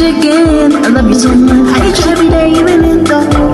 again. I love you so much. I hate you every day, even in the